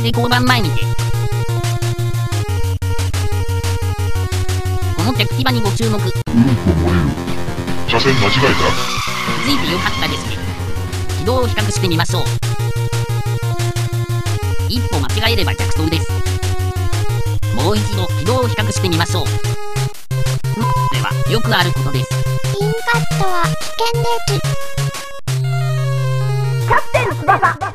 しで交番前にて。この着地場にご注目。うんと燃える。車線間違えた？気づいてよかったですね。軌道を比較してみましょう。一歩間違えれば逆走です。もう一度軌道を比較してみましょう。では、よくあることです。インパクトは危険で。キャプテン翼